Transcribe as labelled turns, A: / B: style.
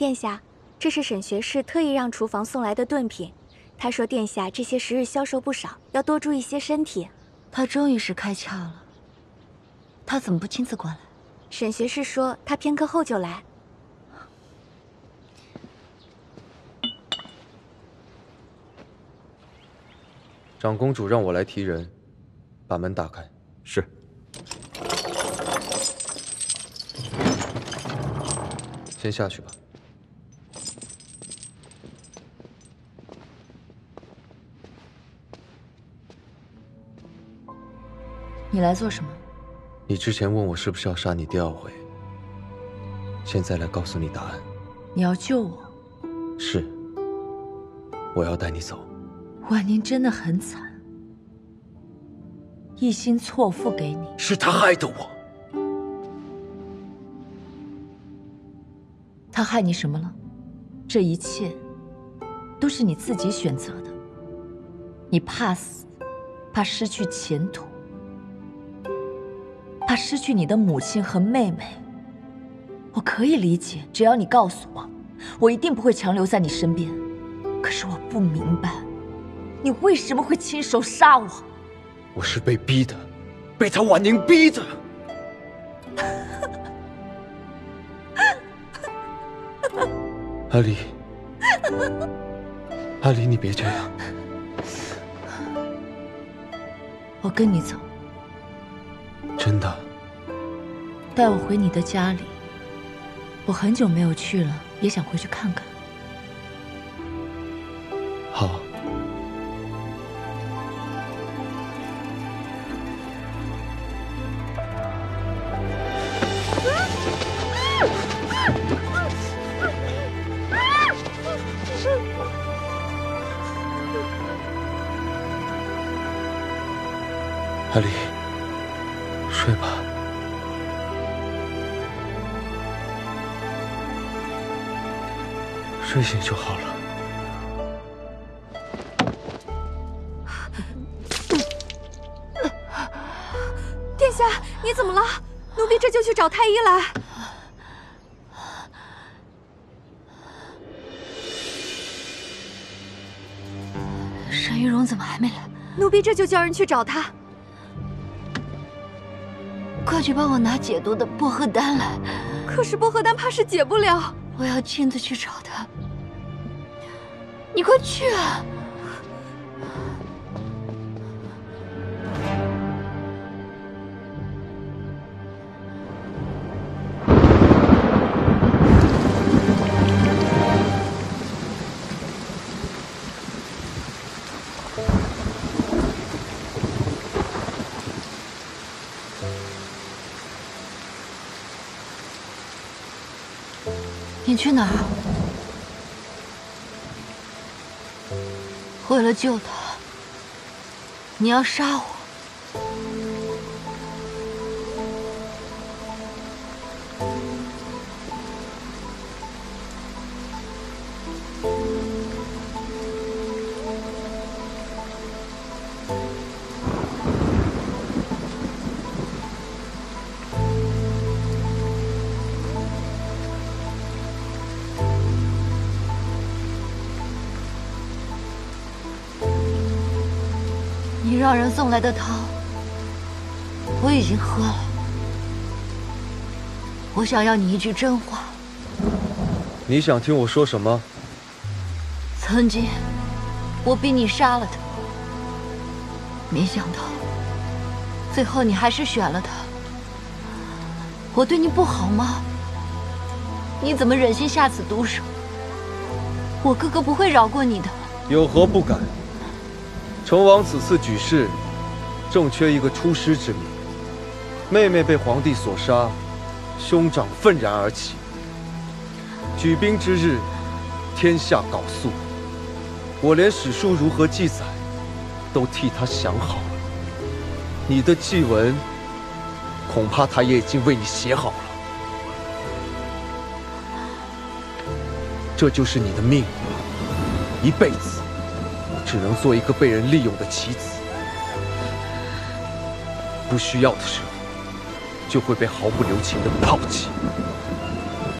A: 殿下，这是沈学士特意让厨房送来的炖品。他说殿下这些时日消瘦不少，要多注意些身体。
B: 他终于是开窍了。他怎么不亲自过来？
A: 沈学士说他片刻后就来。
C: 长公主让我来提人，把门打开。
D: 是。
C: 先下去吧。
B: 你来做什么？
C: 你之前问我是不是要杀你第二回，现在来告诉你答案。
B: 你要救我？
C: 是。我要带你走。
B: 婉宁真的很惨，一心错付给你。
C: 是他害的我。
B: 他害你什么了？这一切都是你自己选择的。你怕死，怕失去前途，怕失去你的母亲和妹妹。我可以理解，只要你告诉我，我一定不会强留在你身边。可是我不明白，你为什么会亲手杀我？
C: 我是被逼的，被他婉宁逼的。阿离，阿离，你别这样。
B: 我跟你走。
C: 真的？
B: 带我回你的家里。我很久没有去了，也想回去看看。
C: 好。阿离，睡吧，睡醒就好了。
A: 殿下，你怎么了？奴婢这就去找太医来。
B: 沈玉荣怎么还没来？
A: 奴婢这就叫人去找他。
B: 快去帮我拿解毒的薄荷丹来！
A: 可是薄荷丹怕是解不了。
B: 我要亲自去找他。你快去啊！你去哪儿？为了救他，你要杀我？让人送来的汤，我已经喝了。我想要你一句真话。
C: 你想听我说什么？
B: 曾经，我逼你杀了他，没想到，最后你还是选了他。我对你不好吗？你怎么忍心下此毒手？我哥哥不会饶过你的。
C: 有何不敢？成王此次举事，正缺一个出师之名。妹妹被皇帝所杀，兄长愤然而起。举兵之日，天下缟肃。我连史书如何记载，都替他想好了。你的祭文，恐怕他也已经为你写好了。这就是你的命，一辈子。只能做一个被人利用的棋子，不需要的时候，就会被毫不留情的抛弃。